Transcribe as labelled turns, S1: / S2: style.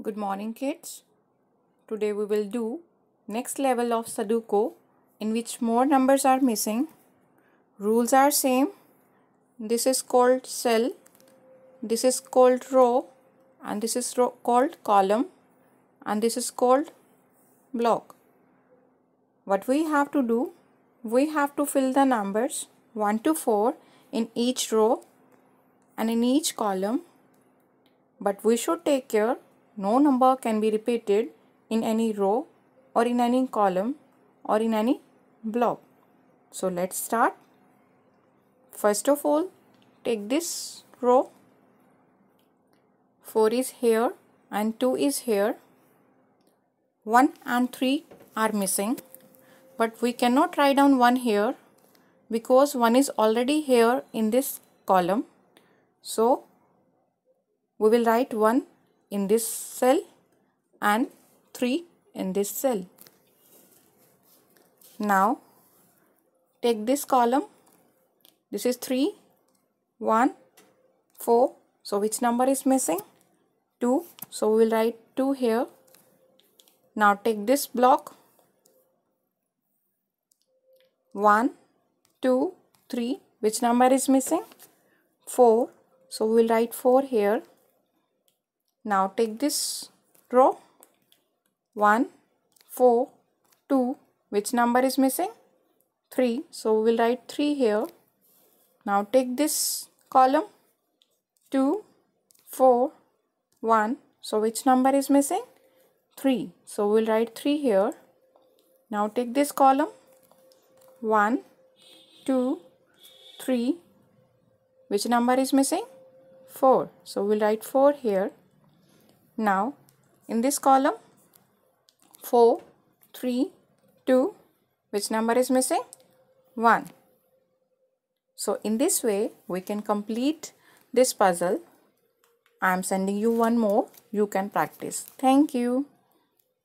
S1: Good morning kids. Today we will do next level of Sudoku in which more numbers are missing. Rules are same. This is called cell. This is called row and this is row called column and this is called block. What we have to do? We have to fill the numbers 1 to 4 in each row and in each column but we should take care no number can be repeated in any row or in any column or in any block. So let's start. First of all, take this row. 4 is here and 2 is here. 1 and 3 are missing. But we cannot write down 1 here because 1 is already here in this column. So we will write 1 in this cell and 3 in this cell. Now take this column. This is 3, 1, 4. So which number is missing? 2. So we will write 2 here. Now take this block. 1, 2, 3. Which number is missing? 4. So we will write 4 here. Now take this row 1, 4, 2. Which number is missing? 3. So we will write 3 here. Now take this column 2, 4, 1. So which number is missing? 3. So we will write 3 here. Now take this column 1, 2, 3. Which number is missing? 4. So we'll write 4 here. Now in this column 4, 3, 2 which number is missing? 1. So in this way we can complete this puzzle. I am sending you one more. You can practice. Thank you.